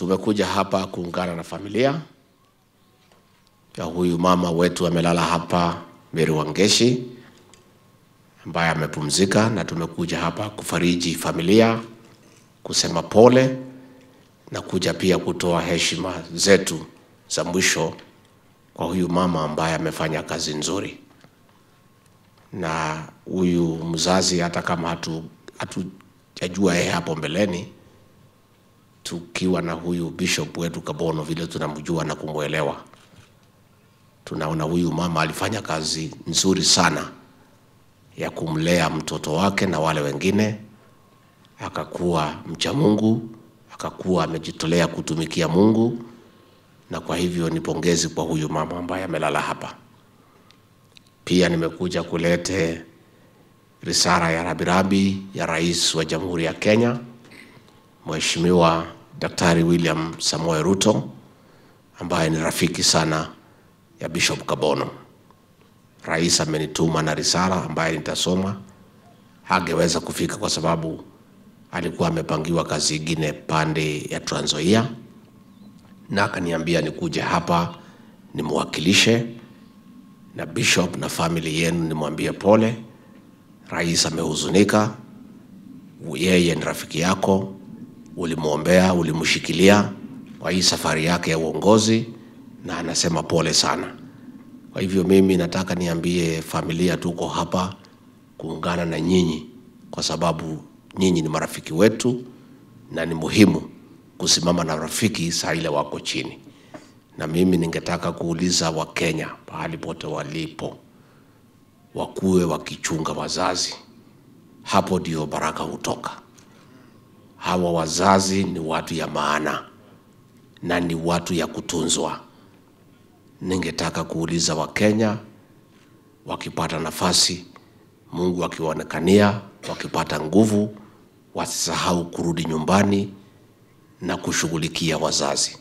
Tumekuja hapa kuungana na familia ya huyu mama wetu amelala hapa Mary Wangeshi ambaye amepumzika, na tumekuja hapa kufariji familia, kusema pole na kuja pia kutoa heshima zetu za mwisho kwa huyu mama ambaye amefanya kazi nzuri. Na huyu mzazi hata kama hatu hatujajua yeye hapo mbeleni, tukiwa na huyu bishop wetu Kabono vile tunamjua na kumwelewa, tunaona huyu mama alifanya kazi nzuri sana ya kumlea mtoto wake na wale wengine, akakuwa mcha Mungu, akakuwa amejitolea kutumikia Mungu, na kwa hivyo ni pongezi kwa huyu mama ambaye amelala hapa. Pia nimekuja kulete risara ya rabirabi ya Rais wa Jamhuri ya Kenya. Mheshimiwa Daktari William Samoe Ruto ambaye ni rafiki sana ya Bishop Kabono. Rais amenituma na risala ambaye nitasoma. Hangeweza kufika kwa sababu alikuwa amepangiwa kazi ingine pande ya Trans Nzoia, na akaniambia nikuje hapa nimwakilishe na bishop na family yenu, nimwambie pole. Rais amehuzunika, yeye ni rafiki yako, ulimwombea, ulimshikilia kwa hii safari yake ya uongozi, na anasema pole sana. Kwa hivyo mimi nataka niambie familia, tuko hapa kuungana na nyinyi, kwa sababu nyinyi ni marafiki wetu, na ni muhimu kusimama na rafiki saa ile wako chini. Na mimi ningetaka kuuliza Wakenya pahali pote walipo, wakuwe wakichunga wazazi, hapo ndio baraka hutoka. Hawa wazazi ni watu ya maana na ni watu ya kutunzwa. Ningetaka kuuliza Wakenya wakipata nafasi, Mungu akiwaonekania, wakipata nguvu, wasisahau kurudi nyumbani na kushughulikia wazazi.